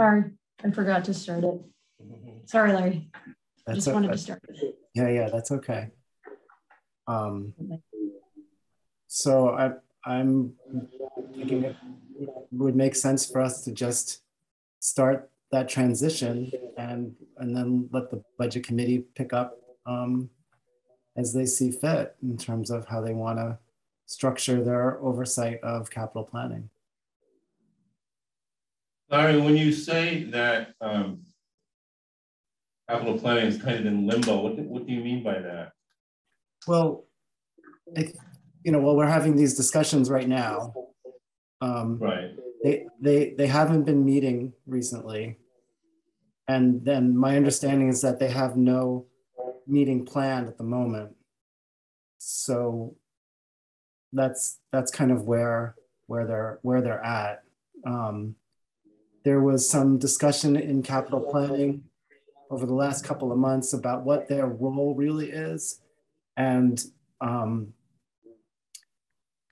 Sorry, I forgot to start it. Sorry, Larry. I just That's wanted to start it. Yeah, yeah, that's okay. Um, so I, I'm thinking it would make sense for us to just start that transition and, and then let the budget committee pick up um, as they see fit in terms of how they want to structure their oversight of capital planning. Larry, when you say that um, capital planning is kind of in limbo, what, do- what do you mean by that? Well, it, you know, while we're having these discussions right now, um, Right, they they they haven't been meeting recently. And then my understanding is that they have no meeting planned at the moment. So that's that's kind of where where they're where they're at. Um, there was some discussion in capital planning over the last couple of months about what their role really is. And um,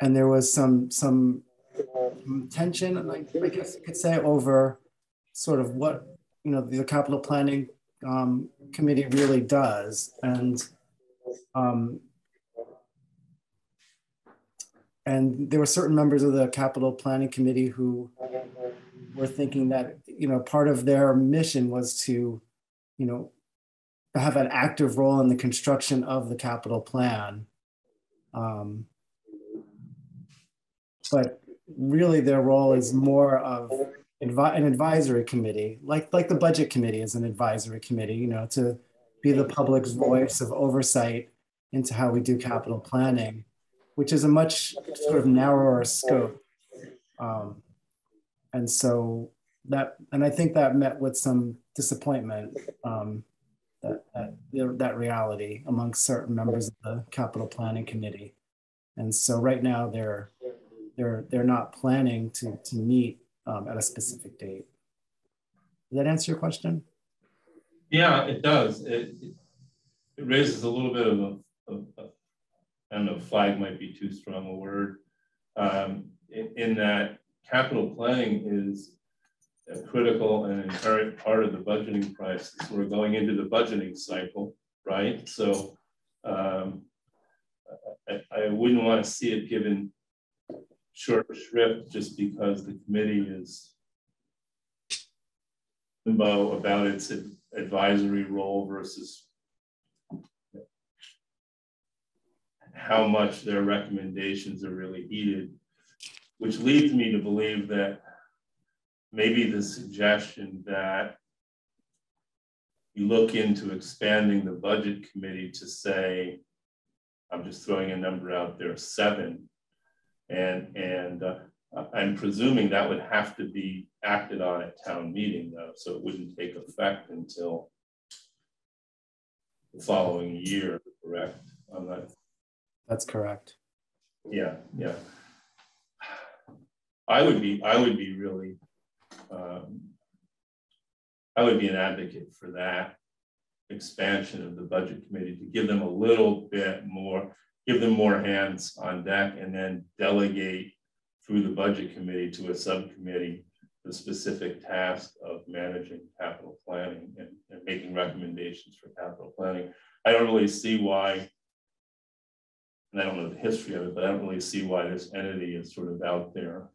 and there was some some tension, I, I guess you could say, over sort of what you know the capital planning um, committee really does, and um, and there were certain members of the capital planning committee who were thinking that you know part of their mission was to you know have an active role in the construction of the capital plan. Um, but really their role is more of an advisory committee, like like the budget committee is an advisory committee, you know, to be the public's voice of oversight into how we do capital planning, which is a much sort of narrower scope. Um, and so that, and I think that met with some disappointment, um, that, that, that reality amongst certain members of the capital planning committee. And so right now they're they're they're not planning to to meet um, at a specific date. Does that answer your question? yeah, it does, it, it- raises a little bit of a, of, of- I don't know, flag might be too strong a word. Um, in, in that capital planning is a critical and inherent part of the budgeting process. We're going into the budgeting cycle, right? So um, I, I wouldn't want to see it given short shrift just because the committee is limbo about its advisory role versus how much their recommendations are really heeded, which leads me to believe that maybe the suggestion that you look into expanding the budget committee to say, I'm just throwing a number out there, seven. And, and uh, I'm presuming that would have to be acted on at town meeting though, so it wouldn't take effect until the following year, correct? On that, That's correct. yeah, yeah. I would be, I would be really, um, I would be an advocate for that expansion of the budget committee to give them a little bit more, give them more hands on deck and then delegate through the budget committee to a subcommittee the specific task of managing capital planning and, and making recommendations for capital planning. I don't really see why and I don't know the history of it, but I don't really see why this entity is sort of out there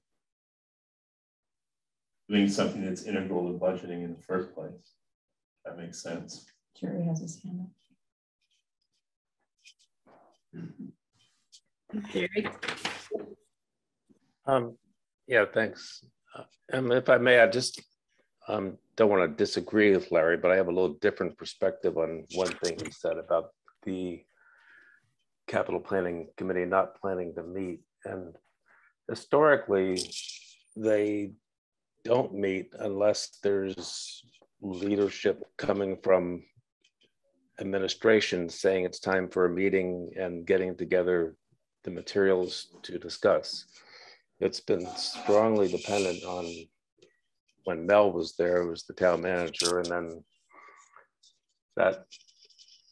doing something that's integral to budgeting in the first place. That makes sense. Jerry has his hand up. Jerry? Um, yeah, thanks. Uh, Um, if I may, I just um, don't want to disagree with Larry, but I have a little different perspective on one thing he said about the capital planning committee not planning to meet. And historically, they don't meet unless there's leadership coming from administration saying it's time for a meeting and getting together the materials to discuss. It's been strongly dependent on when Mel was there, was the town manager, and then that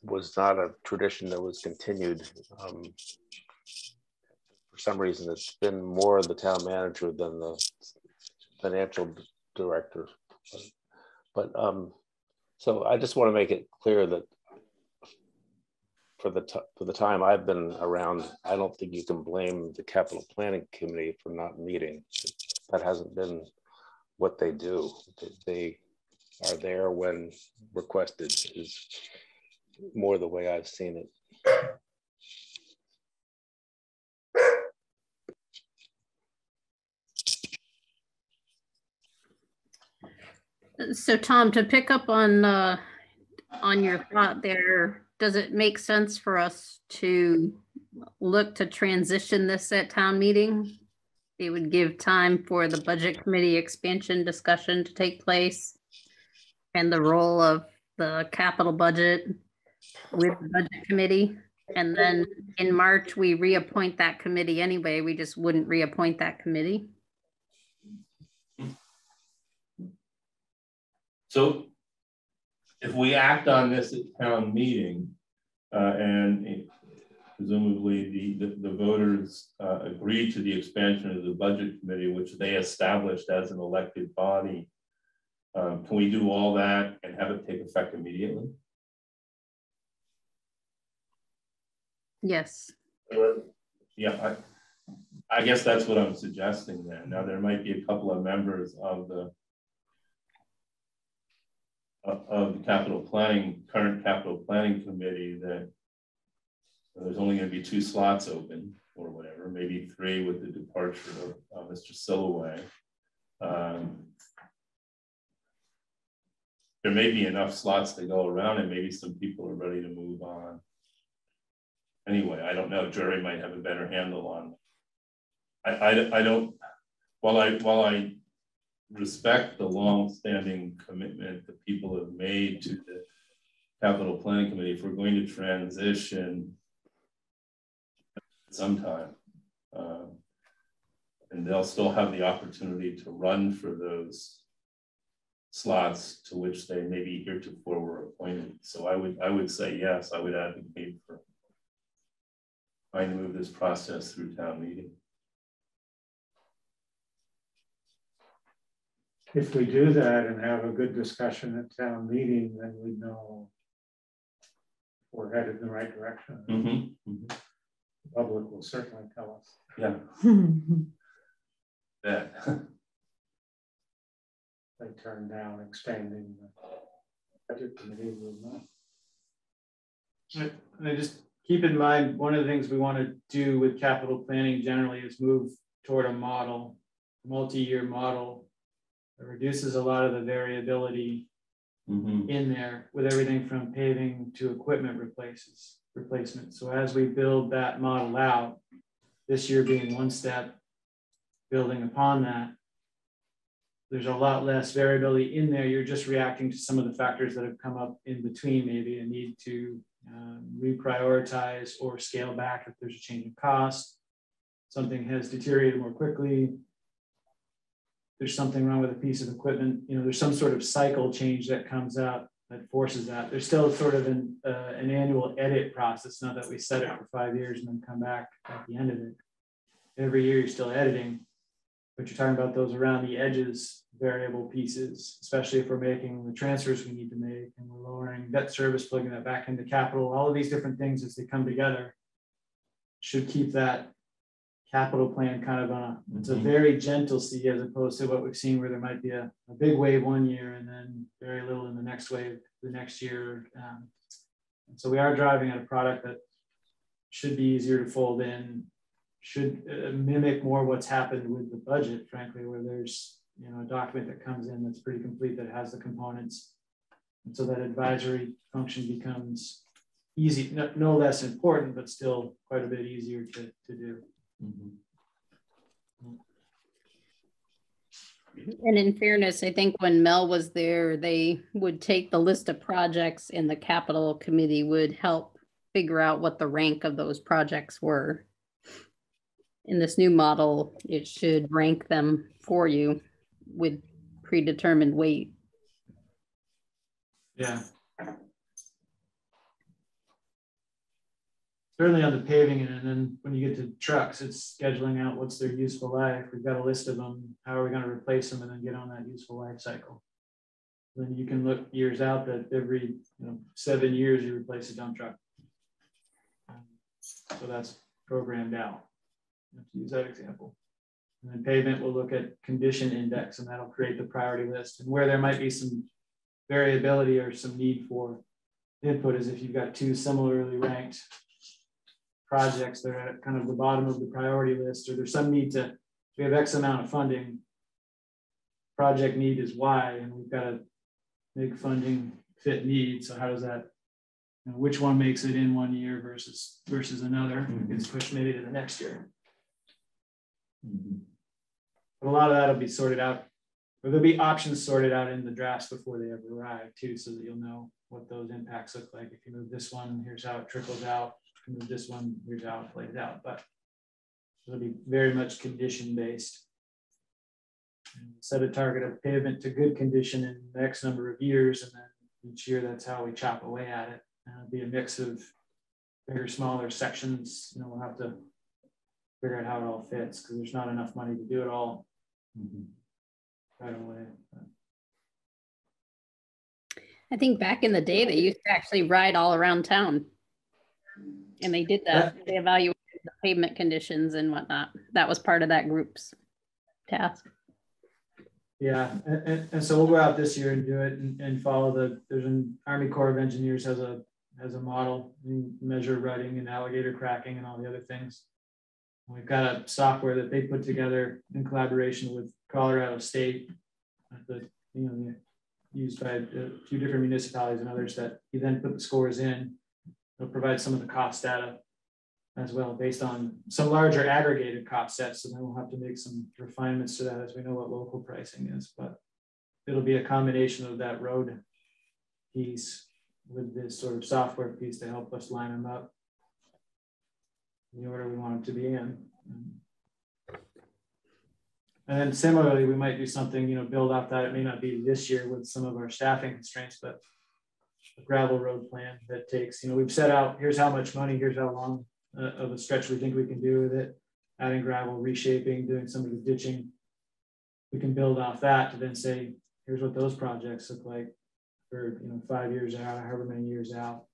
was not a tradition that was continued. Um, for some reason, it's been more the town manager than the financial director But, um, so I just want to make it clear that for the for the time I've been around, I don't think you can blame the capital planning committee for not meeting. That hasn't been what they do. They are there when requested is more the way I've seen it. So Tom, to pick up on uh, on your thought there, does it make sense for us to look to transition this at town meeting? It would give time for the budget committee expansion discussion to take place and the role of the capital budget with the budget committee. And then in March, we reappoint that committee anyway. We just wouldn't reappoint that committee. So if we act on this at town meeting, uh, and presumably the, the, the voters uh, agree to the expansion of the budget committee, which they established as an elected body, um, can we do all that and have it take effect immediately? Yes. Yeah, I, I guess that's what I'm suggesting then. Now there might be a couple of members of the of the capital planning, current capital planning committee that there's only going to be two slots open or whatever, maybe three with the departure of uh, Mr. Silloway. Um, there may be enough slots to go around and maybe some people are ready to move on. Anyway, I don't know. Jerry might have a better handle on. I, I, I don't, while I, while I respect the long-standing commitment that people have made to the capital planning committee if we're going to transition sometime um, and they'll still have the opportunity to run for those slots to which they maybe heretofore were appointed. So i would i would say yes i would advocate for trying to move this process through town meeting if we do that and have a good discussion at town meeting, then we know we're headed in the right direction. Mm -hmm. Mm -hmm. The public will certainly tell us. Yeah. yeah. they turn down expanding the budget committee will not. I just keep in mind one of the things we want to do with capital planning generally is move toward a model, multi-year model it reduces a lot of the variability mm-hmm. in there with everything from paving to equipment replaces replacement. So as we build that model out, this year being one step, building upon that, there's a lot less variability in there. You're just reacting to some of the factors that have come up in between, maybe a need to um, reprioritize or scale back if there's a change in cost. Something has deteriorated more quickly, there's something wrong with a piece of equipment, you know, there's some sort of cycle change that comes up that forces that. There's still sort of an, uh, an annual edit process, not that we set it for five years and then come back at the end of it. Every year you're still editing, but you're talking about those around the edges, variable pieces, especially if we're making the transfers we need to make and we're lowering debt service, plugging that back into capital, all of these different things as they come together should keep that capital plan kind of on a, it's a mm-hmm. very gentle sea as opposed to what we've seen where there might be a, a big wave one year and then very little in the next wave the next year. Um, so we are driving at a product that should be easier to fold in, should uh, mimic more what's happened with the budget, frankly, where there's you know a document that comes in that's pretty complete that has the components. And so that advisory function becomes easy, no, no less important, but still quite a bit easier to, to do. Mm-hmm. And in fairness, I think when Mel was there, they would take the list of projects and the capital committee would help figure out what the rank of those projects were. In this new model, it should rank them for you with predetermined weight. Yeah. Certainly on the paving and then when you get to trucks, it's scheduling out what's their useful life. We've got a list of them. How are we going to replace them and then get on that useful life cycle? Then you can look years out that every you know, seven years you replace a dump truck. Um, So that's programmed out. Use that example. And then pavement will look at condition index and that'll create the priority list and where there might be some variability or some need for input is if you've got two similarly ranked projects that are at kind of the bottom of the priority list, or there's some need to, we have X amount of funding. Project need is Y, and we've got to make funding fit need. So how does that, you know, which one makes it in one year versus versus another? Mm-hmm. Gets pushed maybe to the next year. Mm-hmm. But a lot of that will be sorted out, or there'll be options sorted out in the drafts before they ever arrive too, so that you'll know what those impacts look like. If you move this one, here's how it trickles out. If move this one, here's how it plays out. But it'll be very much condition based. And Set a target of pavement to good condition in the X number of years, and then each year that's how we chop away at it. And it'll be a mix of bigger, smaller sections. You know, we'll have to figure out how it all fits because there's not enough money to do it all mm-hmm. right away. But I think back in the day, they used to actually ride all around town. And they did that. They evaluated the pavement conditions and whatnot. That was part of that group's task. Yeah, and, and, and so we'll go out this year and do it and, and follow the, there's an Army Corps of Engineers has a, has a model, we measure rutting and alligator cracking and all the other things. We've got a software that they put together in collaboration with Colorado State. The, you know, used by a few different municipalities and others that you then put the scores in. They'll provide some of the cost data as well, based on some larger aggregated cost sets. So then we'll have to make some refinements to that as we know what local pricing is, but it'll be a combination of that road piece with this sort of software piece to help us line them up in the order we want them to be in. And then similarly, we might do something, you know, build off that. It may not be this year with some of our staffing constraints, but a gravel road plan that takes, you know, we've set out, here's how much money, here's how long uh, of a stretch we think we can do with it. Adding gravel, reshaping, doing some of the ditching. We can build off that to then say, here's what those projects look like for, you know, five years out, however many years out.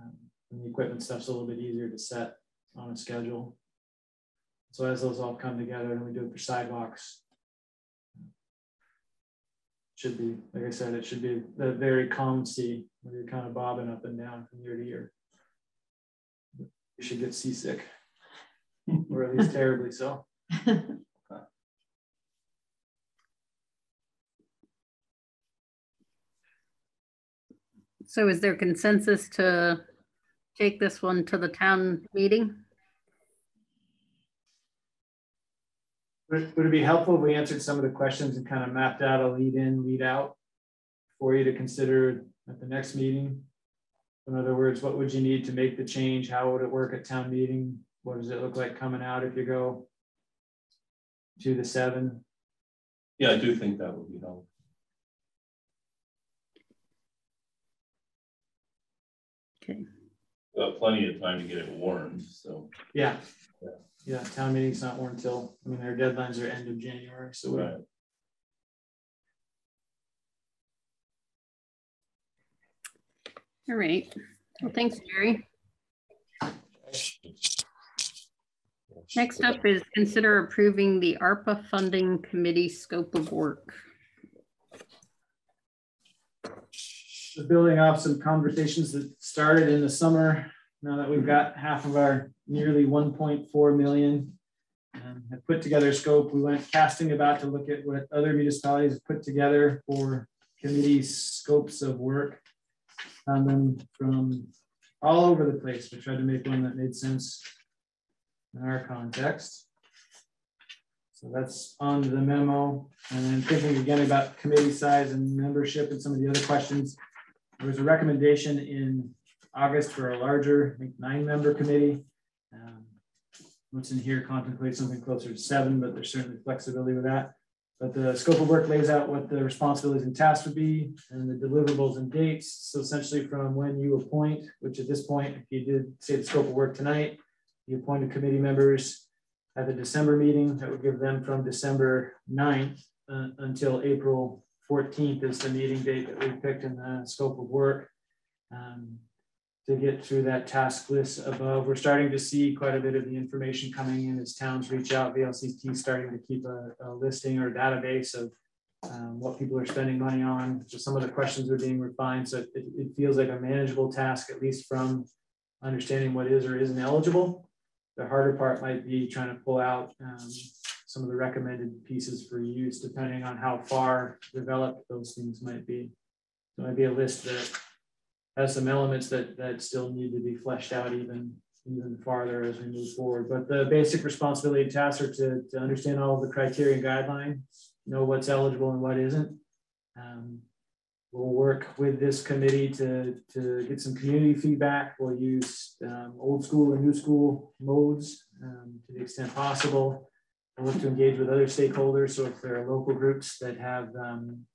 Um, and the equipment stuff's a little bit easier to set on a schedule. So as those all come together and we do it for sidewalks. Should be, like I said, it should be a very calm sea where you're kind of bobbing up and down from year to year. You should get seasick, or at least terribly so. So is there consensus to take this one to the town meeting? Would, would it be helpful if we answered some of the questions and kind of mapped out a lead in, lead out for you to consider at the next meeting? In other words, what would you need to make the change? How would it work at town meeting? What does it look like coming out if you go to the seven? Yeah, I do think that would be helpful. Okay. We'll have plenty of time to get it warmed, so. Yeah. Yeah. Yeah, town meeting's not warned till, I mean, their deadlines are end of January, so we Right. All right. Well, thanks, Jerry. Next up is consider approving the ARPA funding committee scope of work. Just building off some conversations that started in the summer. Now that we've got half of our nearly 1.4 million. Um, have put together scope. We went casting about to look at what other municipalities put together for committee scopes of work. Found them from all over the place. We tried to make one that made sense in our context. So that's on the memo. And then thinking again about committee size and membership and some of the other questions. There was a recommendation in August for a larger, I think, nine-member committee. Um, What's in here contemplates something closer to seven, but there's certainly flexibility with that. But the scope of work lays out what the responsibilities and tasks would be and the deliverables and dates. So essentially from when you appoint, which at this point, if you did say the scope of work tonight, you appointed committee members at the December meeting, that would give them from December 9th uh, until April fourteenth is the meeting date that we picked in the scope of work. um, To get through that task list above, we're starting to see quite a bit of the information coming in as towns reach out. VLCT starting to keep a, a listing or database of um, what people are spending money on. Just some of the questions are being refined, so it, it feels like a manageable task, at least from understanding what is or isn't eligible. The harder part might be trying to pull out um, some of the recommended pieces for use, depending on how far developed those things might be. It might be a list that has some elements that that still need to be fleshed out even even farther as we move forward. But the basic responsibility tasks are to, to understand all of the criteria and guidelines, know what's eligible and what isn't. Um, we'll work with this committee to, to get some community feedback. We'll use um, old school and new school modes um, to the extent possible. We'll look to engage with other stakeholders. So if there are local groups that have um,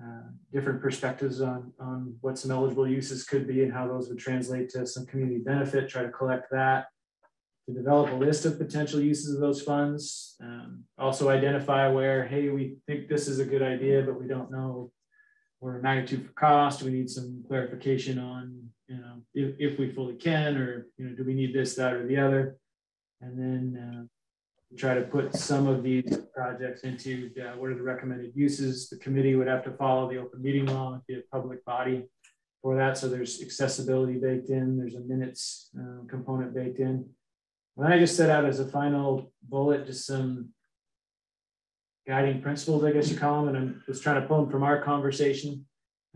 uh, different perspectives on, on what some eligible uses could be and how those would translate to some community benefit, try to collect that, to develop a list of potential uses of those funds. Um, also identify where, hey, we think this is a good idea, but we don't know or magnitude for cost. We need some clarification on, you know, if, if we fully can, or, you know, do we need this, that, or the other? And then uh, try to put some of these projects into uh, what are the recommended uses. The committee would have to follow the open meeting law, be a public body for that. So there's accessibility baked in, there's a minutes uh, component baked in. And I just set out as a final bullet, just some guiding principles, I guess you call them, and I was trying to pull them from our conversation,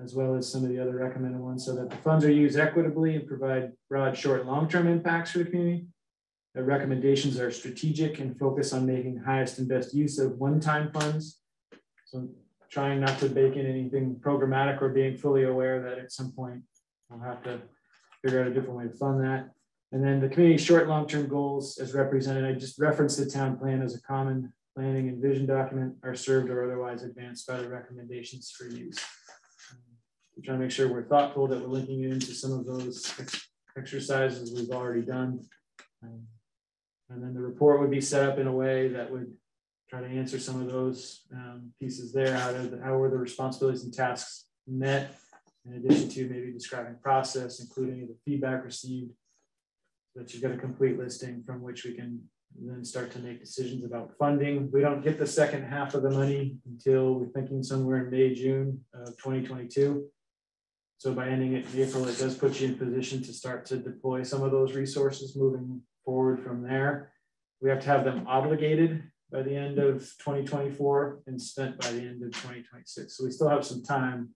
as well as some of the other recommended ones, so that the funds are used equitably and provide broad, short, and long-term impacts for the community. The recommendations are strategic and focus on making highest and best use of one-time funds. So trying not to bake in anything programmatic or being fully aware that at some point we'll have to figure out a different way to fund that. And then the community short long-term goals as represented, I just referenced the town plan as a common planning and vision document are served or otherwise advanced by the recommendations for use. we're trying to make sure we're thoughtful that we're linking it into some of those ex exercises we've already done. Um, and then the report would be set up in a way that would try to answer some of those um, pieces there. How, did, how were the responsibilities and tasks met? In addition to maybe describing process, including the feedback received, that you've got a complete listing from which we can then start to make decisions about funding. We don't get the second half of the money until we're thinking somewhere in May, June of 2022. So by ending it in April, it does put you in position to start to deploy some of those resources moving forward from there. We have to have them obligated by the end of 2024 and spent by the end of 2026. So we still have some time,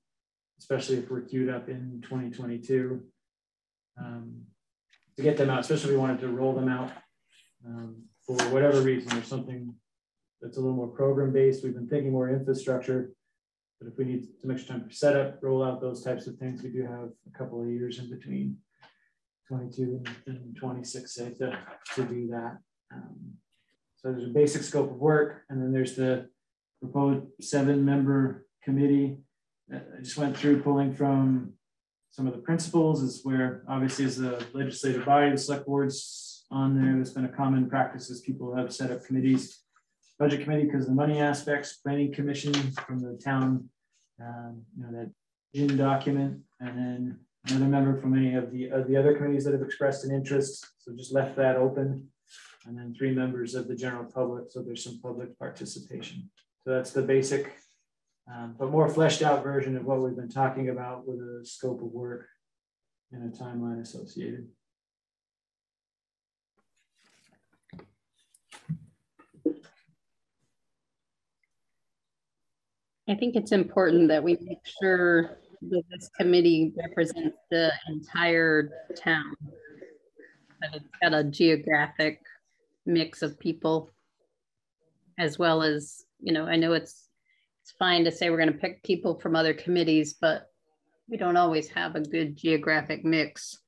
especially if we're queued up in 2022 um, to get them out, especially if we wanted to roll them out um, for whatever reason or something that's a little more program based. We've been thinking more infrastructure, but if we need some extra time for setup, roll out those types of things, we do have a couple of years in between 22 and 26 say to, to do that. Um, so there's a basic scope of work, and then there's the proposed seven member committee. I just went through pulling from some of the principles is where obviously as the legislative body, the select boards on there, there's been a common practice as people have set up committees. Budget committee because the money aspects, planning commission from the town, um, you know, that document, and then another member from any of the, of the other committees that have expressed an interest. So just left that open. And then three members of the general public. So there's some public participation. So that's the basic, um, but more fleshed out version of what we've been talking about with a scope of work and a timeline associated. I think it's important that we make sure this committee represents the entire town. That it's got a geographic mix of people as well as, you know, I know it's it's fine to say we're going to pick people from other committees, but we don't always have a good geographic mix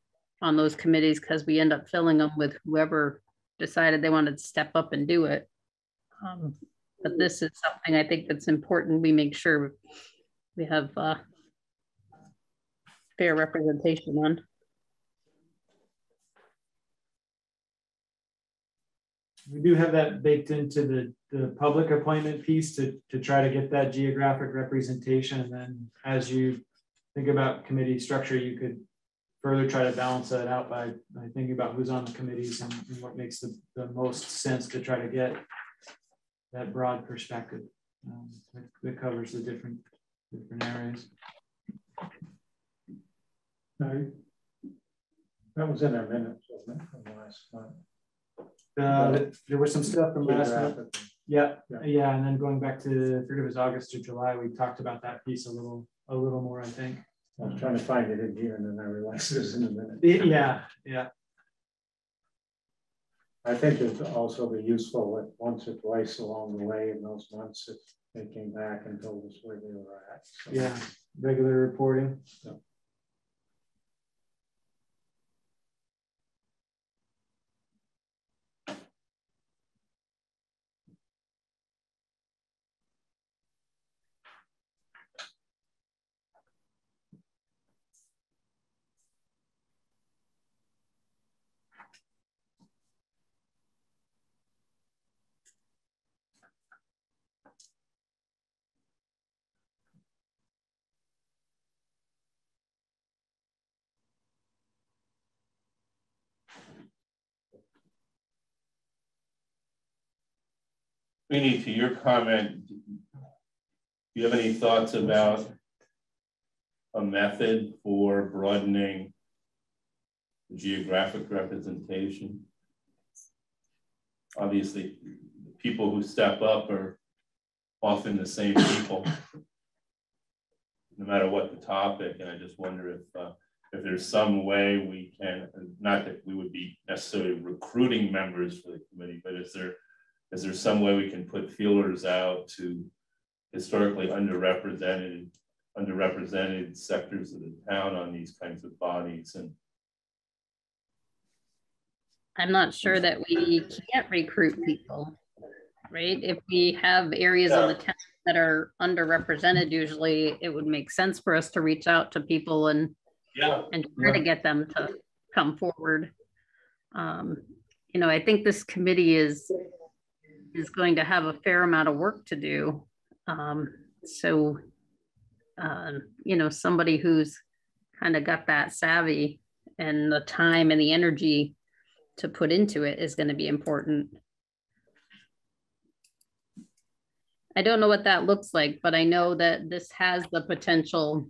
on those committees because we end up filling them with whoever decided they wanted to step up and do it. Um, but this is something I think that's important. We make sure we have uh, fair representation on. we do have that baked into the, the public appointment piece to, to try to get that geographic representation. And then as you think about committee structure, you could further try to balance that out by, by thinking about who's on the committees and, and what makes the, the most sense to try to get that broad perspective um, that, that, covers the different different areas. That was in our minutes, wasn't it, from last month? Uh, there was some stuff from last month. Yeah, yeah, yeah, and then going back to, it was August to July, we talked about that piece a little, a little more, I think. I was trying to find it in here and then I realized it was in a minute. Yeah, yeah. I think it would also be useful if once or twice along the way in those months, if they came back and told us where they were at. So. Yeah, regular reporting. Yeah. Queenie, to your comment, do you have any thoughts about a method for broadening geographic representation? Obviously, people who step up are often the same people, no matter what the topic. And I just wonder if uh, if there's some way we can, not that we would be necessarily recruiting members for the committee, but is there is there some way we can put feelers out to historically underrepresented underrepresented sectors of the town on these kinds of bodies and I'm not sure that we can't recruit people, right? If we have areas yeah. of the town that are underrepresented, usually it would make sense for us to reach out to people and yeah. and try yeah. to get them to come forward. Um, you know, I think this committee is is going to have a fair amount of work to do. Um, so, uh, you know, somebody who's kind of got that savvy and the time and the energy to put into it is going to be important. I don't know what that looks like, but I know that this has the potential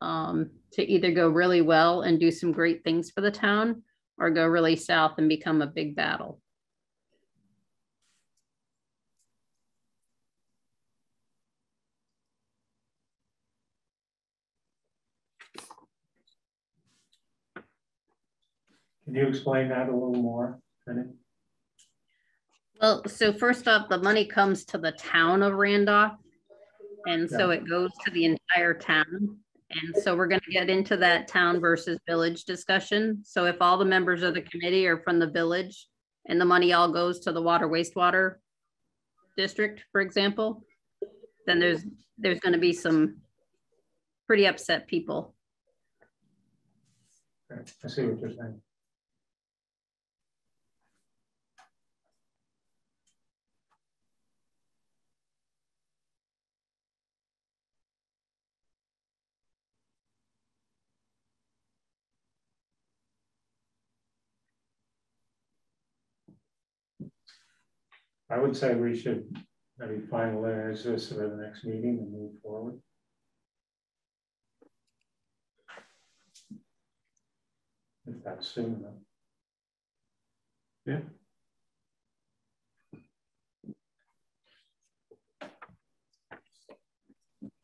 um, to either go really well and do some great things for the town or go really south and become a big battle. Can you explain that a little more, Penny? Well, so first off, the money comes to the town of Randolph. And so yeah. it goes to the entire town. And so we're going to get into that town versus village discussion. So if all the members of the committee are from the village and the money all goes to the water wastewater district, for example, then there's there's going to be some pretty upset people. I see what you're saying. I would say we should maybe finalize this at the next meeting and move forward. If that's soon enough. Yeah.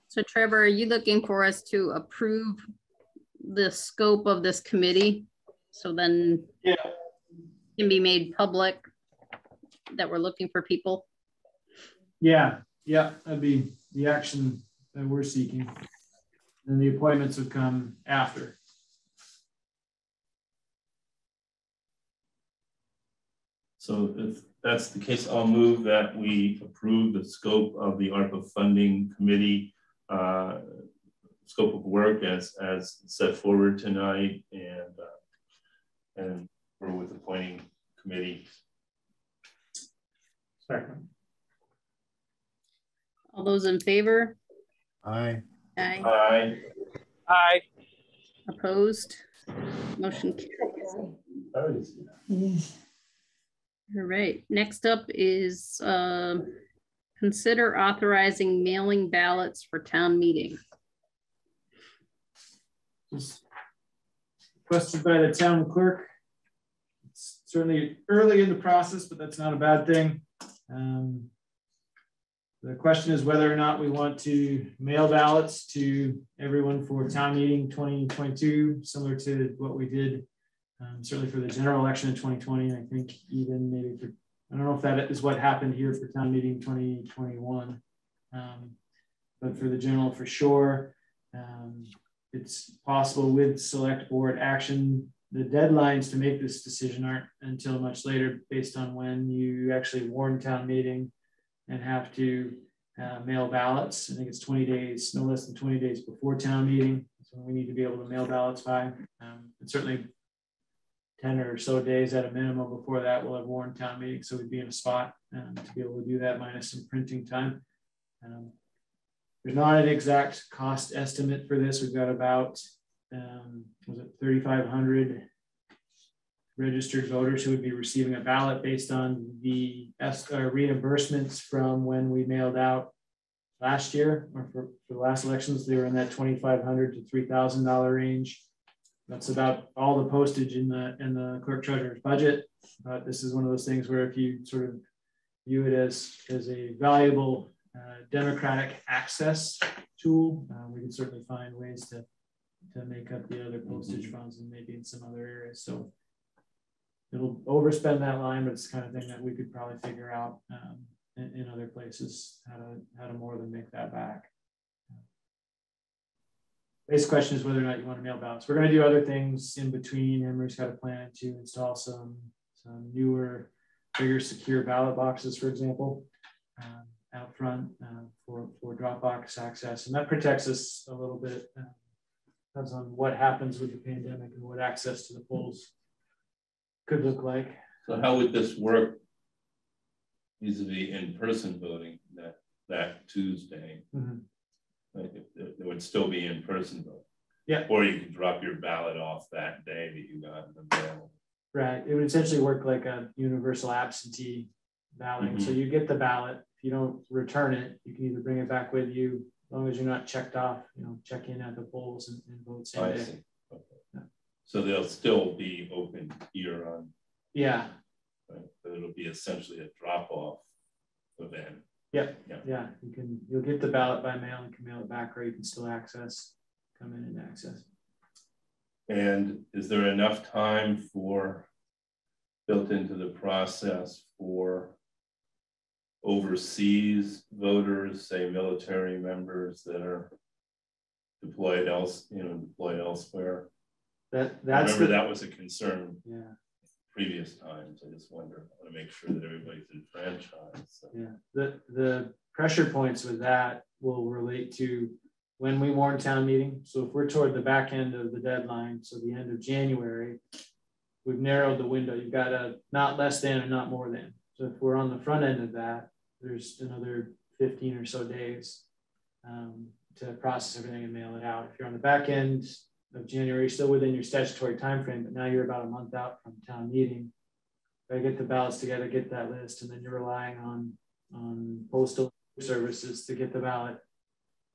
So Trevor, are you looking for us to approve the scope of this committee? So then yeah. can be made public that we're looking for people? Yeah, yeah, that'd be the action that we're seeking. And the appointments would come after. So if that's the case, I'll move that we approve the scope of the ARPA funding committee uh, scope of work as as set forward tonight, and uh, and we're with appointing committee Second. All those in favor? Aye. Aye. Aye. Aye. Opposed? Motion carries. I already see that. Yes. All right, next up is um, consider authorizing mailing ballots for town meeting. was requested by the town clerk. It's certainly early in the process, but that's not a bad thing. Um, The question is whether or not we want to mail ballots to everyone for town meeting 2022, similar to what we did um, certainly for the general election in 2020. I think even maybe for, I don't know if that is what happened here for town meeting 2021. Um, but for the general, for sure. Um, it's possible with select board action. The deadlines to make this decision aren't until much later based on when you actually warn town meeting and have to uh, mail ballots. I think it's 20 days, no less than 20 days before town meeting. So we need to be able to mail ballots by. Um, and certainly 10 or so days at a minimum before that we'll have warned town meeting. So we'd be in a spot um, to be able to do that minus some printing time. Um, there's not an exact cost estimate for this. We've got about, um, was it 3,500 registered voters who would be receiving a ballot based on the uh, reimbursements from when we mailed out last year or for, for the last elections. They were in that 2,500 to $3,000 range. That's about all the postage in the in the clerk treasurer's budget. Uh, this is one of those things where if you sort of view it as as a valuable uh, democratic access tool, uh, we can certainly find ways to to make up the other postage funds and maybe in some other areas. So it'll overspend that line, but it's the kind of thing that we could probably figure out um, in, in other places how to how to more than make that back. Basic question is whether or not you want to mail ballots. We're going to do other things in between. Emery's got a plan to install some, some newer, bigger, secure ballot boxes, for example, um, out front uh, for, for Dropbox access. And that protects us a little bit. Uh, depends on what happens with the pandemic and what access to the polls could look like. So how would this work vis-a-vis in-person voting that, that Tuesday? Mm -hmm. Like it, it would still be in person though. Yeah. Or you could drop your ballot off that day that you got in the mail. Right. It would essentially work like a universal absentee balloting. Mm -hmm. So you get the ballot. If you don't return it, you can either bring it back with you long as you're not checked off, you know, check in at the polls and, and vote same I day. See. Okay. Yeah. So they'll still be open year on. Yeah. Right? But it'll be essentially a drop off event. Yep. Yeah. Yeah. You can you'll get the ballot by mail and can mail it back, or you can still access, come in and access. And is there enough time for built into the process for overseas voters, say military members that are deployed else, you know, deployed elsewhere? That that's remember the, that was a concern. Yeah previous times. I just wonder, I want to make sure that everybody's enfranchised. So. Yeah, the, the pressure points with that will relate to when we warn town meeting. So if we're toward the back end of the deadline, so the end of January, we've narrowed the window. You've got a not less than and not more than. So if we're on the front end of that, there's another 15 or so days um, to process everything and mail it out. If you're on the back end, of January, still within your statutory time frame, but now you're about a month out from town meeting. Gotta get the ballots together, get that list, and then you're relying on on postal services to get the ballot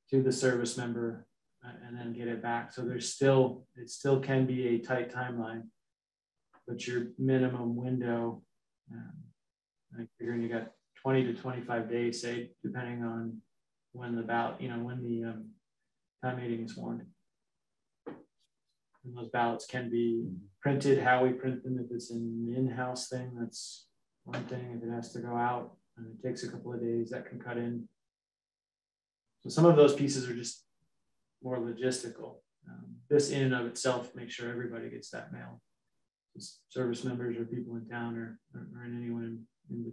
to the service member uh, and then get it back. So there's still it still can be a tight timeline, but your minimum window, um, I figure you got 20 to 25 days, say, depending on when the ballot, you know, when the um, meeting is warned. And those ballots can be printed how we print them. If it's an in-house thing, that's one thing. If it has to go out and it takes a couple of days, that can cut in. So some of those pieces are just more logistical. Um, this in and of itself makes sure everybody gets that mail. Just service members or people in town or, or, or anyone in, in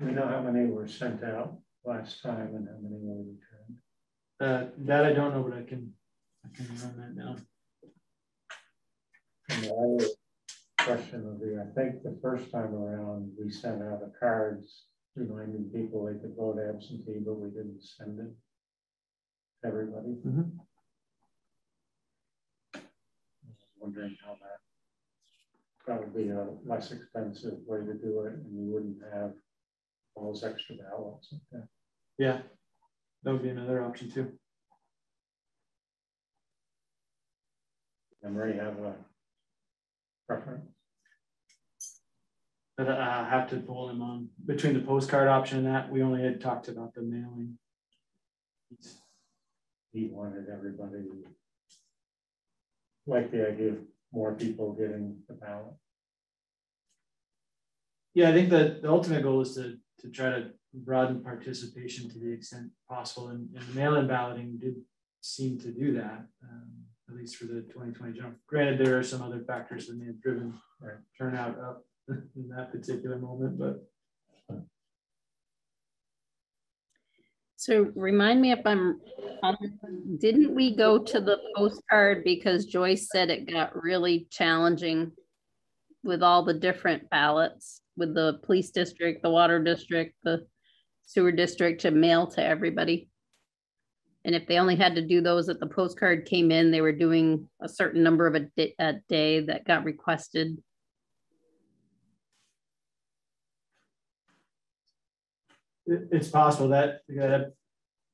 We know how many were sent out last time and how many were returned. Uh, that I don't know, but I can I can run that down. question would be, I think the first time around, we sent out the cards reminding people they could vote absentee, but we didn't send it. to Everybody. Mhm. I was Wondering how that. That would be a less expensive way to do it, and you wouldn't have all those extra ballots. Okay. Yeah, that would be another option too. And Ray have a preference. But uh, I have to pull him on between the postcard option and that. We only had talked about the mailing. He wanted everybody. Like the idea of more people getting the ballot. Yeah, I think that the ultimate goal is to to try to broaden participation to the extent possible, and, and mail-in balloting did seem to do that, um, at least for the 2020 general. Granted, there are some other factors that may have driven Right. turnout up in that particular moment, but So remind me if I'm, um, didn't we go to the postcard because Joyce said it got really challenging with all the different ballots, with the police district, the water district, the sewer district to mail to everybody? And if they only had to do those at the postcard came in, they were doing a certain number of a, di- a day that got requested. it, it's possible that that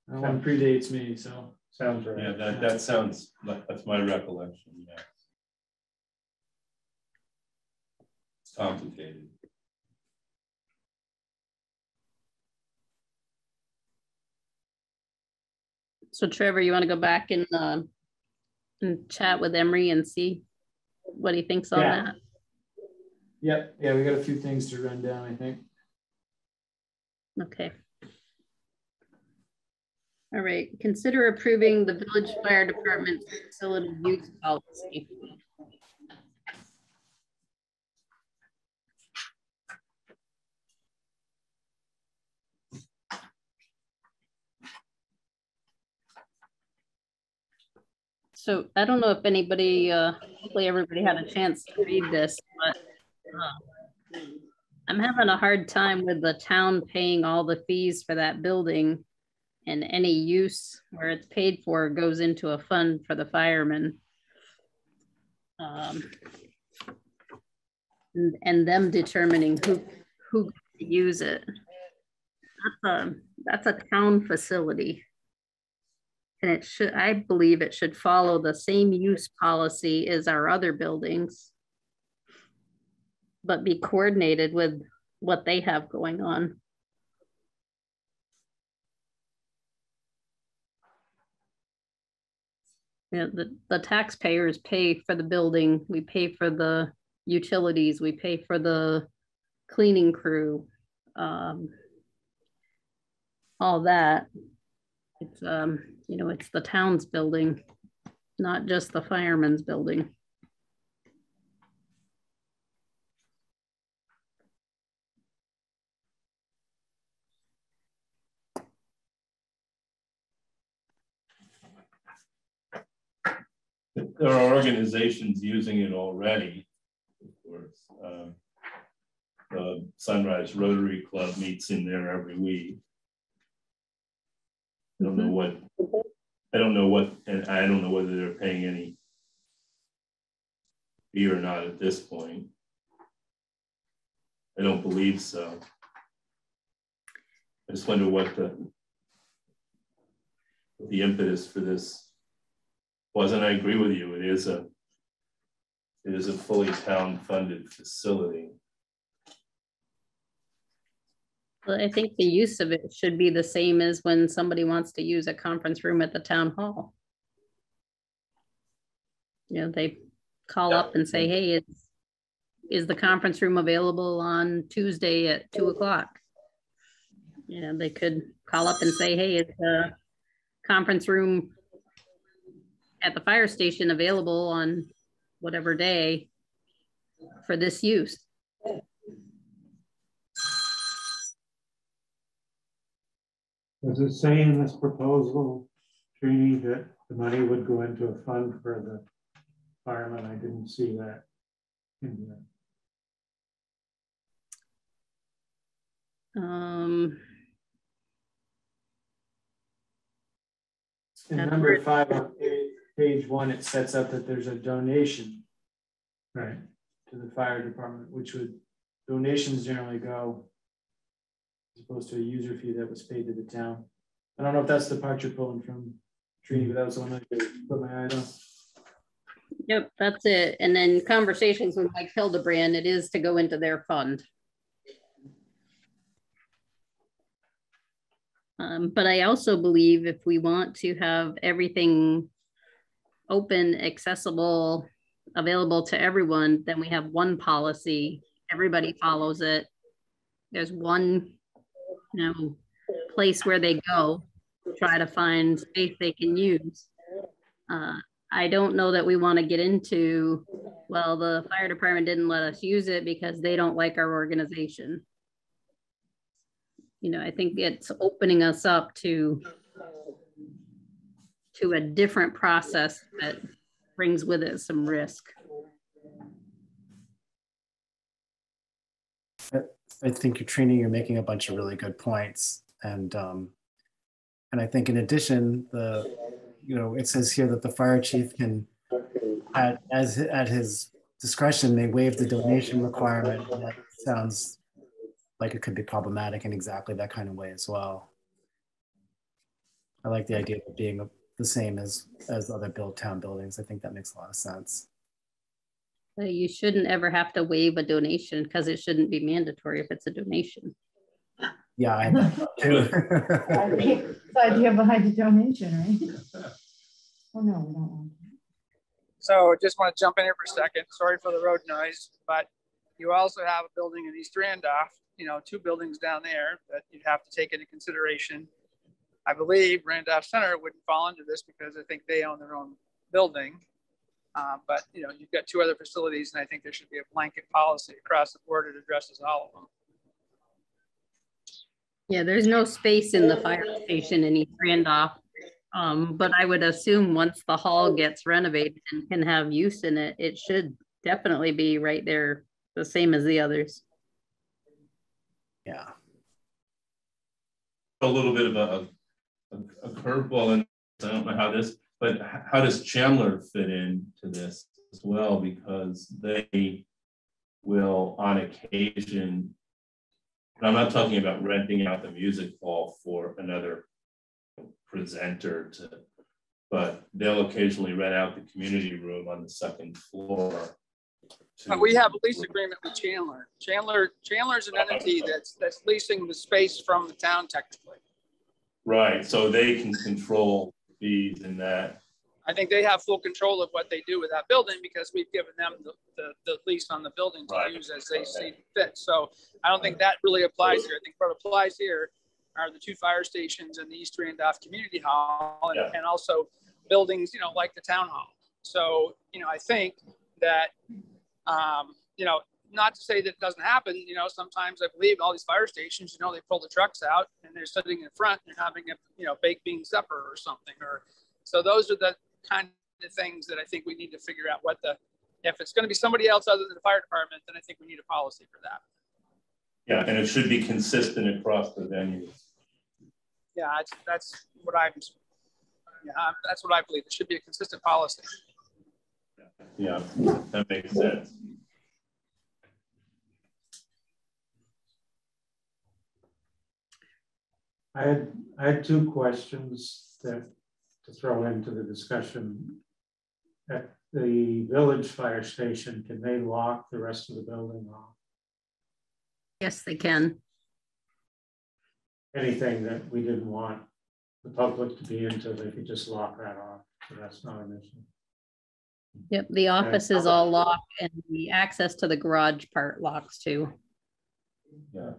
that one predates me. So Sounds right. Yeah, that, that sounds, like that's my recollection, yeah. It's complicated. So Trevor, you want to go back and, uh, and chat with Emery and see what he thinks on Yeah. that? yep, yeah, we got a few things to run down. I think. Okay. All right, consider approving the village fire department facility use policy. So I don't know if anybody, uh, hopefully everybody had a chance to read this, but uh, I'm having a hard time with the town paying all the fees for that building. And any use where it's paid for goes into a fund for the firemen. Um, And, and them determining who, who use it. That's a, that's a town facility. And it should, I believe it should follow the same use policy as our other buildings but be coordinated with what they have going on. Yeah, the, the taxpayers pay for the building, we pay for the utilities, we pay for the cleaning crew. Um, all that. It's, um, you know, it's the town's building, not just the fireman's building. There are organizations using it already, of course. Um, The Sunrise Rotary Club meets in there every week. I don't know mm-hmm. what, I don't know what, and I don't know whether they're paying any fee or not at this point. I don't believe so. I just wonder what the what the impetus for this was, and I agree with you. It is a it is a fully town funded facility. Well, I think the use of it should be the same as when somebody wants to use a conference room at the town hall. You know, they call up and say, hey, is, is the conference room available on Tuesday at two o'clock? You know, they could call up and say, hey, is the conference room at the fire station available on whatever day for this use? Does it say in this proposal, Trini, that the money would go into a fund for the firemen? I didn't see that in there. Um, in number five on page one, it sets up that there's a donation right. to the fire department, which would donations generally go as opposed to a user fee that was paid to the town. I don't know if that's the part you're pulling from Trini, but that was the one I put my eye on. Yep, that's it. And then conversations with Mike Hildebrand, it is to go into their fund. Um, but I also believe if we want to have everything open, accessible, available to everyone, then we have one policy. Everybody follows it. There's one, you know, place where they go, to try to find space they can use. Uh, I don't know that we want to get into, well, the fire department didn't let us use it because they don't like our organization. You know, I think it's opening us up to to a different process that brings with it some risk. I think you're Trini, you're making a bunch of really good points. And um, and I think in addition, the you know, it says here that the fire chief can at as at his discretion may waive the donation requirement. That sounds like it could be problematic in exactly that kind of way as well. I like the idea of being the same as as other build town buildings. I think that makes a lot of sense. You shouldn't ever have to waive a donation because it shouldn't be mandatory if it's a donation. Yeah, I have that too. The idea behind the donation, right? Oh, no, we don't want. So I just want to jump in here for a second. Sorry for the road noise, but you also have a building in East Randolph, you know, two buildings down there that you'd have to take into consideration. I believe Randolph Center wouldn't fall into this because I think they own their own building. Uh, but you know, you've got two other facilities, and I think there should be a blanket policy across the board that addresses all of them. Yeah, there's no space in the fire station in East Randolph. Um, but I would assume once the hall gets renovated and can have use in it, it should definitely be right there, the same as the others. yeah. a little bit of a, a, a curveball, and I don't know how this, but how does Chandler fit into this as well? Because they will, on occasion, and I'm not talking about renting out the music hall for another presenter to, but they'll occasionally rent out the community room on the second floor. we have a lease agreement with Chandler. Chandler, Chandler's an entity that's, that's leasing the space from the town technically. Right, so they can control fees in that. I think they have full control of what they do with that building because we've given them the, the, the lease on the building to Right. use as they see fit. So I don't think that really applies here. I think what applies here are the two fire stations and the East Randolph Community Hall and, Yeah. and also buildings, you know, like the town hall. So, you know, I think that, um, you know, not to say that it doesn't happen, you know, sometimes I believe all these fire stations, you know, they pull the trucks out and they're sitting in front and having a, you know, baked bean supper or something, or, so those are the kind of things that I think we need to figure out what the, if it's going to be somebody else other than the fire department, then I think we need a policy for that. Yeah, and it should be consistent across the venues. Yeah, that's, that's what I'm, yeah, that's what I believe. It should be a consistent policy. Yeah, that makes sense. I had, I had two questions that to throw into the discussion. At the village fire station, can they lock the rest of the building off? Yes, they can. Anything that we didn't want the public to be into, they could just lock that off, so that's not an issue. Yep, the office is all locked and the access to the garage part locks too. Yeah,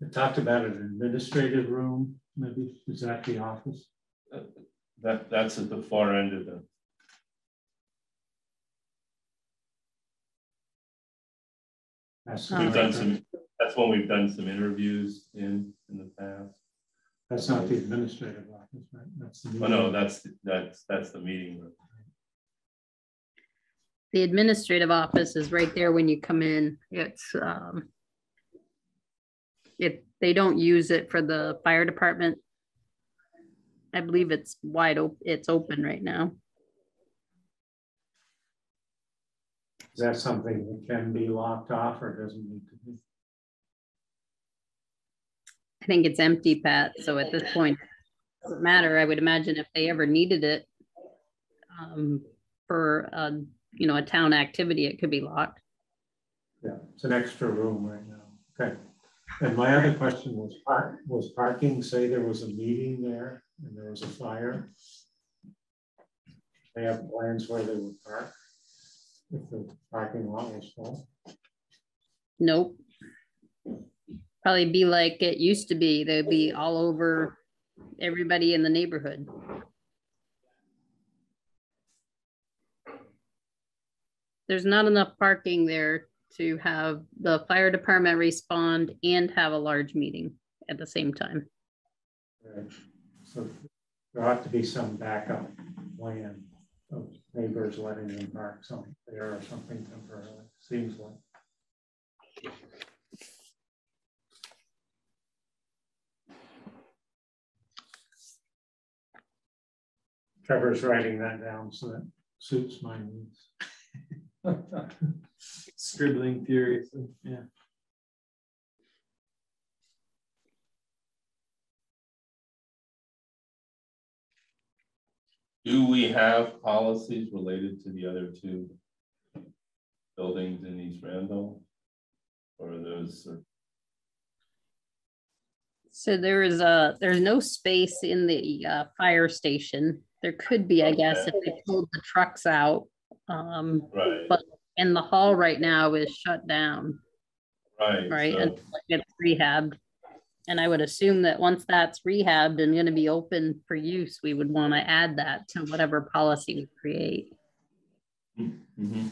They talked about an administrative room, maybe, is that the office? that, that's at the far end of the, That's we've done some, that's when we've done some interviews in, in the past. That's not the administrative office, right? That's the. Oh, no, that's, that's, that's the meeting room. The administrative office is right there when you come in. It's, um, It, they don't use it for the fire department. I believe it's wide open, it's open right now. Is that something that can be locked off or doesn't need to be? I think it's empty, Pat, so at this point, it doesn't matter. I would imagine if they ever needed it um, for, a, you know, a town activity, it could be locked. Yeah, it's an extra room right now. Okay. And my other question was park, was parking, say there was a meeting there and there was a fire? They have plans where they would park? If the parking lot was full? Nope. Probably be like it used to be. They'd be all over everybody in the neighborhood. There's not enough parking there to have the fire department respond and have a large meeting at the same time. Right. So there ought to be some backup plan of neighbors letting them park some there or something temporarily, seems like. Trevor's writing that down so that suits my needs. Scribbling furiously, yeah. Do we have policies related to the other two buildings in East Randolph? Or are those, are- So there is a, there's no space in the uh, fire station. There could be, I guess, if they pulled the trucks out. Um, right, But- and the hall right now is shut down, right. right? so- Until it gets rehabbed. And I would assume that once that's rehabbed and gonna be open for use, we would want to add that to whatever policy we create. Mhm.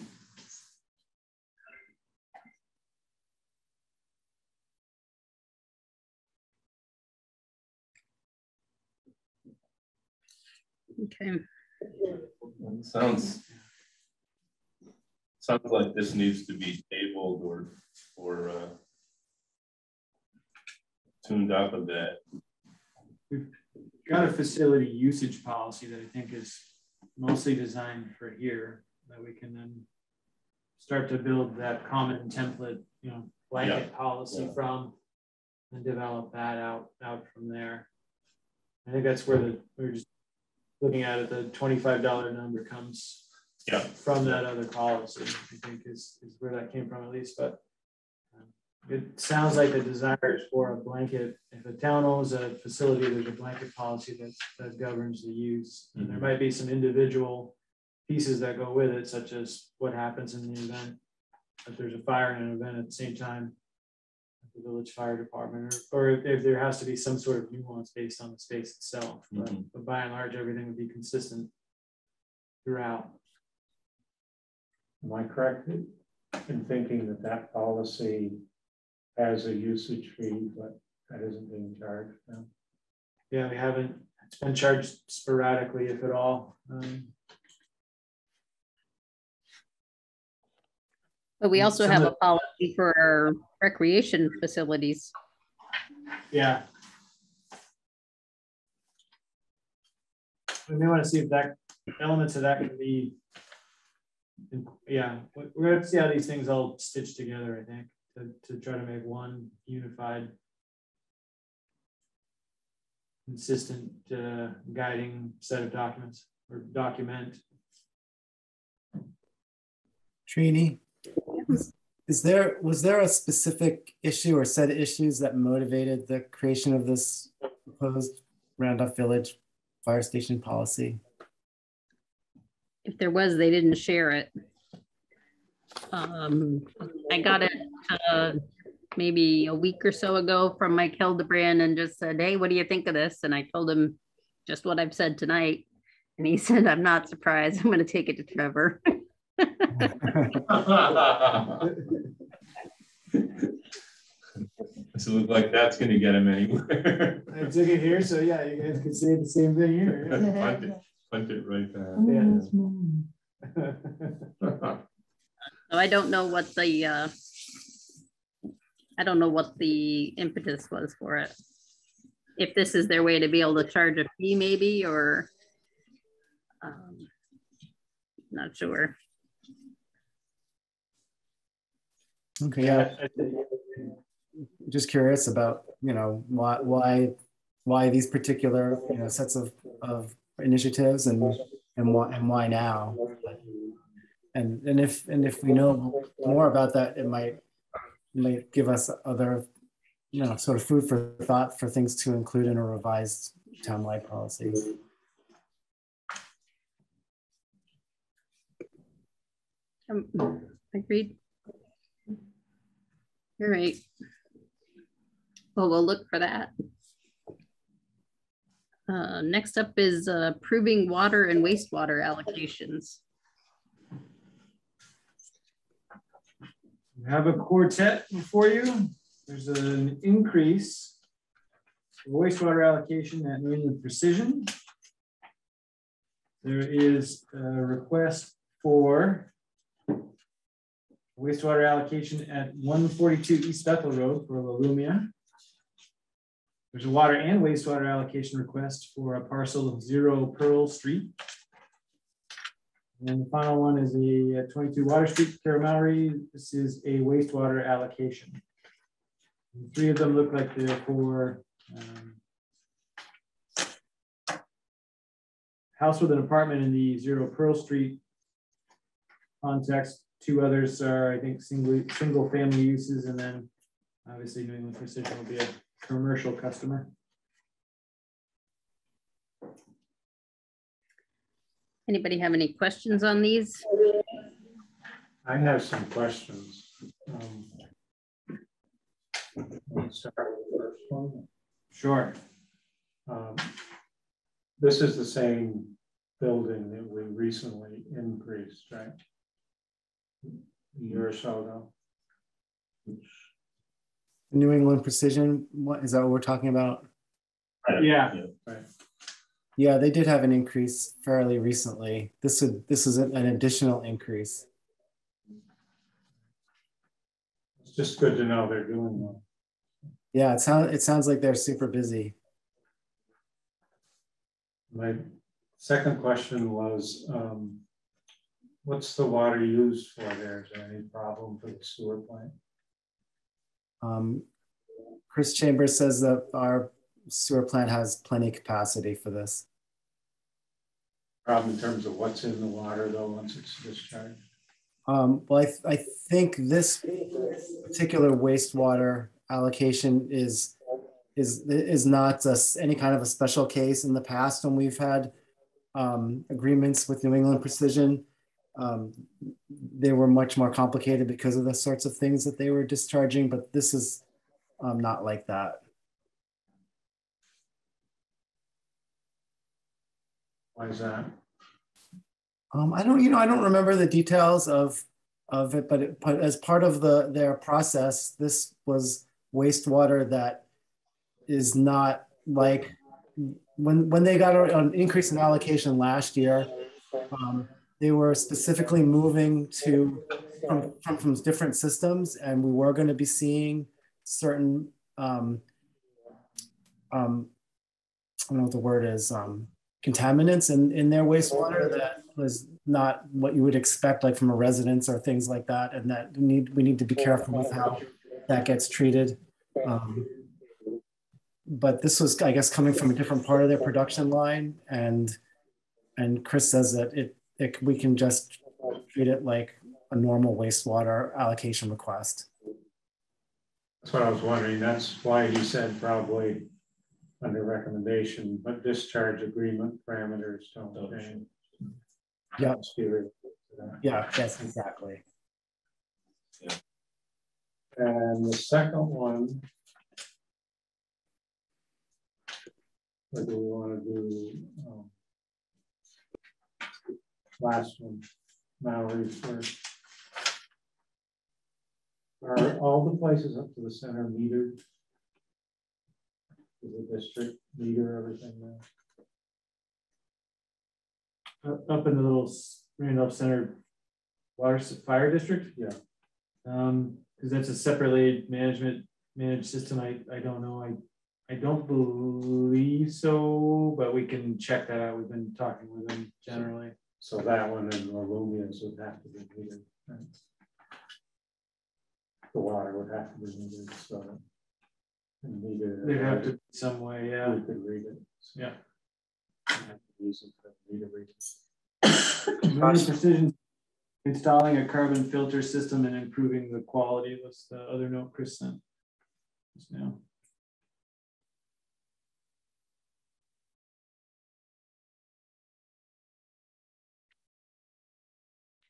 Okay. Sounds. Sounds like this needs to be tabled or, or, uh. Tuned up a bit. We've got a facility usage policy that I think is mostly designed for here, that we can then start to build that common template, you know, blanket policy yeah. from and develop that out, out from there. I think that's where the, we're just looking at it, the twenty-five dollar number comes Yeah. from that other policy, I think is, is where that came from at least, but um, it sounds like the desire is for a blanket, if a town owns a facility, there's a blanket policy that, that governs the use. And there Mhm. might be some individual pieces that go with it, such as what happens in the event. If there's a fire in an event at the same time, the village fire department, or, or if, if there has to be some sort of nuance based on the space itself. But, Mhm. but by and large, everything would be consistent throughout. Am I correct in thinking that that policy has a usage fee, but that isn't being charged now? Yeah, we haven't, it's been charged sporadically, if at all. Um, But we also have of a policy for our recreation facilities. Yeah. We may want to see if that, elements of that can be. Yeah, we- we're gonna see how these things all stitch together, I think, to, to try to make one unified. Consistent uh, guiding set of documents or document. Trini, is there, was there a specific issue or set of issues that motivated the creation of this proposed Randolph Village Fire Station policy? If there was, they didn't share it. Um, I got it, uh, maybe a week or so ago from Mike Hildebrand and just said, hey, what do you think of this? And I told him just what I've said tonight. And he said, I'm not surprised. I'm gonna take it to Trevor. Doesn't look like that's gonna get him anywhere. I took it here, so yeah, you guys could say the same thing here. Punt it, punt it right Yeah. back. So I don't know what the, uh, I don't know what the impetus was for it. If this is their way to be able to charge a fee maybe, or um, not sure. Okay, yeah, just curious about, you know, why, why, why these particular, you know, sets of, of initiatives and, and why, and why now? And, and if, and if we know more about that, it might, might give us other, you know, sort of food for thought for things to include in a revised townwide policy. Um, agreed. All right. Well, we'll look for that. Uh, next up is uh, approving water and wastewater allocations. We have a quartet before you. There's an increase for wastewater allocation at New England Precision. There is a request for wastewater allocation at 142 East Bethel Road for La Lumia. There's a water and wastewater allocation request for a parcel of zero Pearl Street. And the final one is a uh, 22 Water Street, Caramallery. This is a wastewater allocation. And Three of them look like they're for um, house with an apartment in the zero Pearl Street context. Two others are, I think, single, single family uses, and then obviously New England Precision will be a commercial customer. Anybody have any questions on these? I have some questions. Um, let's start with the first one. Sure. Um, This is the same building that we recently increased, right? A year or so ago. Which- New England Precision, what is that what we're talking about? Yeah. Right, Yeah, they did have an increase fairly recently. This would, this is an additional increase. it's just good to know they're doing well. Yeah, it sounds, it sounds like they're super busy. My second question was, um, what's the water used for there? Is there any problem for the sewer plant? Um, Chris Chambers says that our sewer plant has plenty capacity for this. Problem in terms of what's in the water though, once it's discharged? Um, well, I, th- I think this particular wastewater allocation is is is not a any kind of a special case. In the past, when we've had um, agreements with New England Precision, um, they were much more complicated because of the sorts of things that they were discharging. But this is um, not like that. Why is that? Um, I don't, you know, I don't remember the details of of it, but, it, but as part of the their process, this was wastewater that is not like when when they got an increase in allocation last year, um, they were specifically moving to from, from, from different systems, and we were going to be seeing certain um, um, I don't know what the word is um, contaminants in, in their wastewater that was not what you would expect like from a residence or things like that and that we need we need to be careful with how that gets treated. Um, but this was i guess coming from a different part of their production line and and chris says that it, it we can just treat it like a normal wastewater allocation request That's what I was wondering. That's why he said probably under recommendation, but discharge agreement parameters don't Don't change. Yeah. Let's be to that. yeah yes exactly And the second one. What do we want to do? um, Last one, Mallory first. Are all the places up to the center metered? Does the district meter everything now? Up in the little Randolph Center Water Fire District? Yeah. Um, because that's a separately management managed system. I, I don't know. I I don't believe so, but we can check that out. We've been talking with them generally. So that one and the Lumias would have to be metered. right? The water would have to be metered, so. and metered, There'd have to be some way, yeah. We could read it. Yeah. Have to Use it for meter reading. Marine Precision installing a carbon filter system and improving the quality was the other note Chris sent. Just now.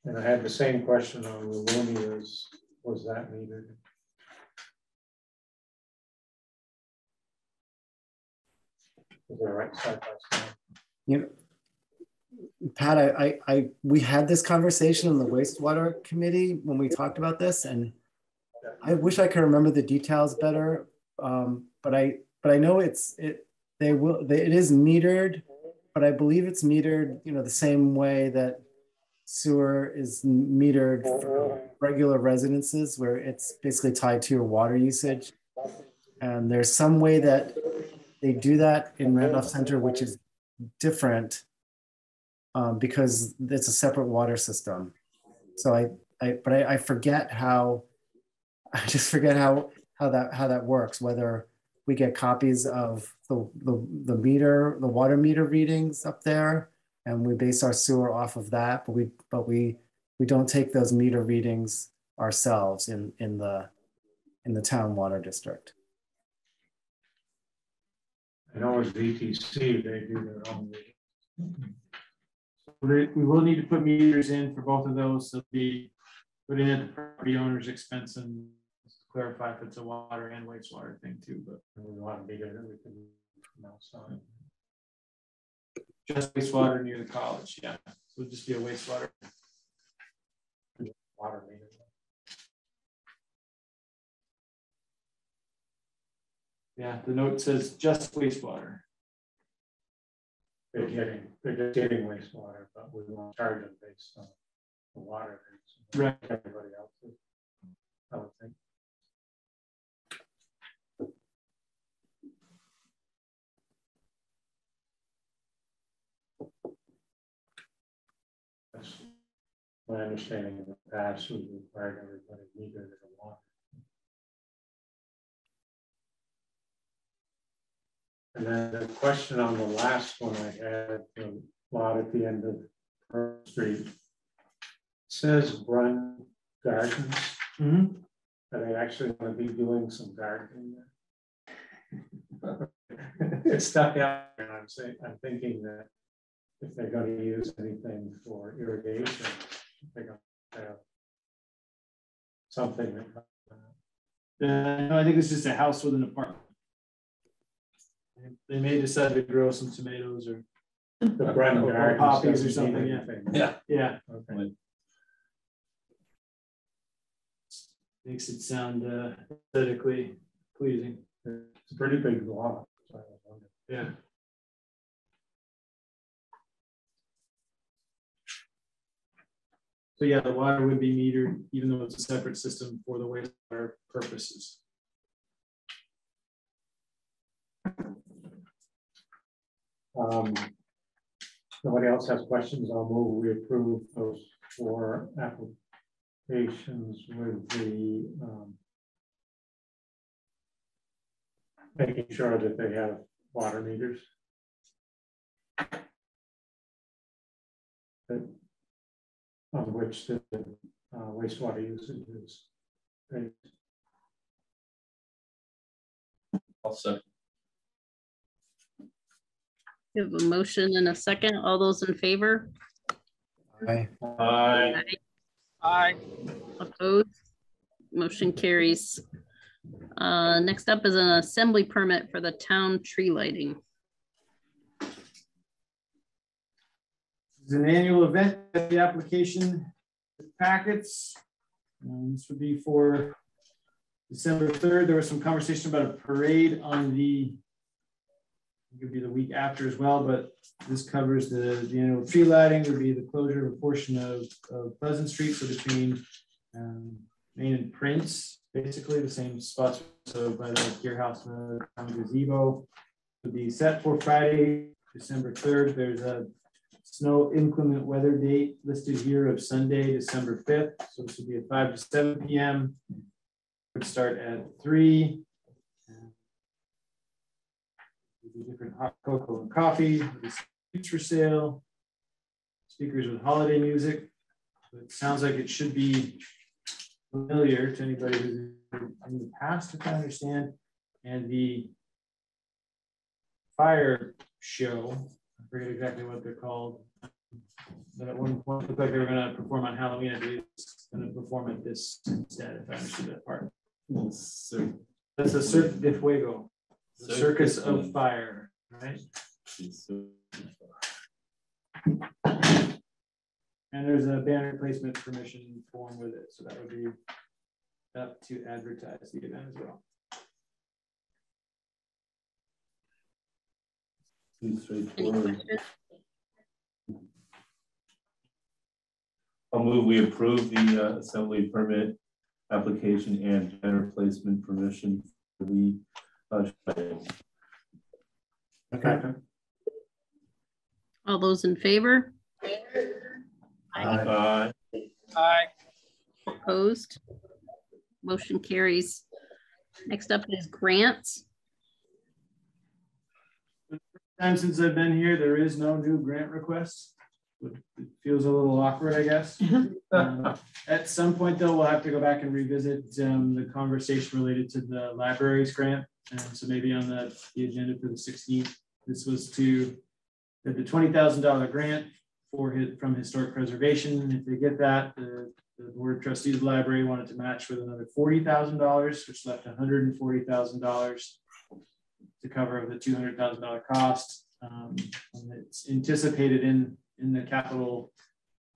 And I had the same question on the was that metered? Is that right side by side? You know, Pat, I, I, I, we had this conversation in the wastewater committee when we talked about this, and I wish I could remember the details better. Um, but I, but I know it's it. They will. They, it is metered, but I believe it's metered. You know, the same way that sewer is metered for regular residences, where it's basically tied to your water usage. And there's some way that they do that in Randolph Center, which is different um, because it's a separate water system. So I, I but I, I forget how, I just forget how how that how that works. Whether we get copies of the the, the meter, the water meter readings up there, and we base our sewer off of that. But we but we we don't take those meter readings ourselves in in the in the town water district. I know it's VTC, they do their own. reading. We we will need to put meters in for both of those. So be putting at the property owner's expense and clarify if it's a water and wastewater thing too, but we want to be there, we can from outside. Just wastewater near the college. Yeah. So it'll just be a wastewater. Water meter. Yeah. The note says just wastewater. They're getting, they're just getting wastewater, but we won't charge them based on the water. rates. Right. Everybody else. I would think. That's My understanding in the past was required everybody metered their water. And then the question on the last one I had, the lot at the end of Pearl Street. Says run gardens. Mhm. Are they actually gonna be doing some gardening there? It's stuck out, and I'm saying, I'm thinking that if they're gonna use anything for irrigation, they're gonna have something that Uh, no, I think it's just a house with an apartment. They may decide to grow some tomatoes or the Bren Or Gardens poppies or something, yeah. Yeah. yeah, Okay. makes it sound uh, aesthetically pleasing. It's a pretty big lot. so I was wondering. Yeah. Yeah, the water would be metered, even though it's a separate system for the wastewater purposes. Um, Nobody else has questions, I'll move, we approve those four applications with the, um, making sure that they have water meters. On which the uh, wastewater usage is based. Also, We have a motion and a second. All those in favor? Aye. I, Aye. Opposed? Motion carries. Uh, next up is an assembly permit for the town tree lighting. It's an annual event, the application packets. Um, This would be for December third. There was some conversation about a parade on the it could be the week after as well, but this covers the, the annual tree lighting, It would be the closure of a portion of, of Pleasant Street, so between um, Main and Prince, basically the same spots. So by the gear house, the town gazebo would be set for Friday, December third. There's a snow inclement weather date listed here of Sunday, December fifth. So this would be at five to seven PM. Would start at three. There'll Different hot cocoa and coffee, seats for sale. Speakers with holiday music. It sounds like it should be familiar to anybody who's in the past, if I understand. And the fire show, I forget exactly what they're called. But at one point, it looked like they were gonna perform on Halloween, I believe, it's gonna perform at this instead, if I understood that part. So, That's a Cirque de Fuego, the Circus of Fire, right? And there's a banner placement permission form with it, so that would be up to advertise the event as well. Any straightforward. questions? I'll move, we approve the uh, assembly permit application and banner placement permission for the. uh, Okay. All those in favor? Uh, Aye. Opposed? Motion carries. Next up is grants time since I've been here, there is no new grant request. It feels a little awkward, I guess. uh, at some point, though, we'll have to go back and revisit um, the conversation related to the libraries grant. And so maybe on the, the agenda for the 16th, this was to the $20,000 grant for his, from historic preservation. If they get that, the, the board of trustees library wanted to match with another $40,000, which left $140,000 to cover the two hundred thousand dollar cost. Um, it's anticipated in, in the capital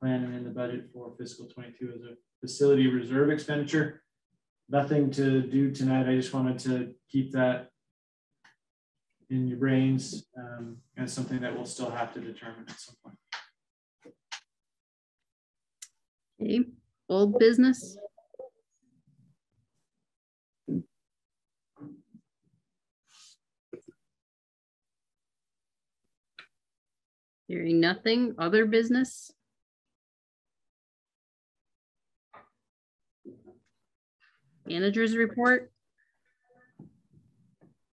plan and in the budget for fiscal twenty-two as a facility reserve expenditure. Nothing to do tonight. I just wanted to keep that in your brains um, as something that we'll still have to determine at some point. Okay, old business. Hearing nothing, other business? Managers report?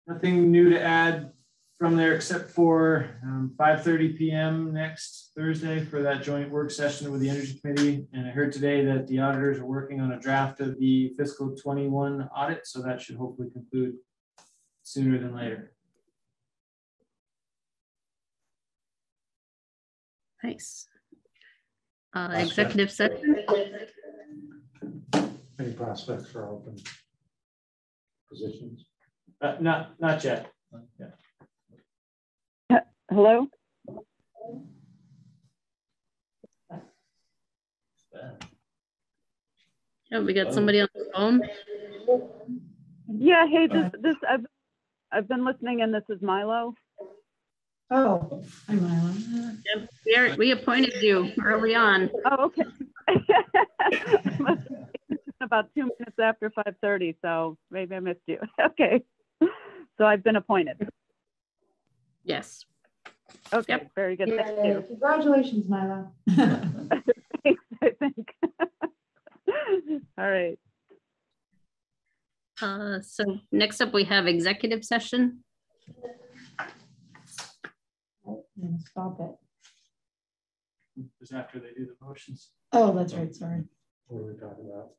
Nothing new to add from there except for um, 5:30 PM next Thursday for that joint work session with the Energy Committee. And I heard today that the auditors are working on a draft of the fiscal 21 audit, so that should hopefully conclude sooner than later. Nice. Uh, executive session? Any prospects for open positions? Uh, Not, not yet. Not yet. Hello? Yeah, we got somebody on the phone. Yeah, hey, this, this, I've, I've been listening and this is Milo. Oh, hi Myla. Yep, We are- we appointed you early on. Oh, okay. About two minutes after 5:30, so maybe I missed you. Okay. So I've been appointed. Yes. Okay, Yep. very good. Thank Yay, you. Congratulations, Myla. Thanks, I think. All right. Uh, so next up, we have executive session. Yeah, Stop it. Just after they do the motions. Oh, that's right, sorry. What are we talking about?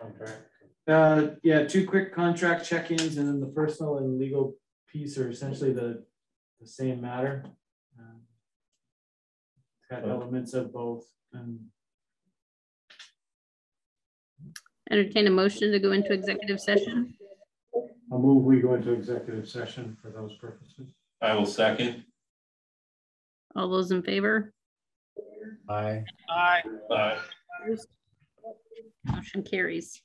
Contract? Uh, yeah, two quick contract check-ins and then the personal and legal piece are essentially the, the same matter. Um, It's got elements of both and Entertain a motion to go into executive session. I'll move, we go into executive session for those purposes. I will second. All those in favor? Aye. Aye. Aye. Motion carries.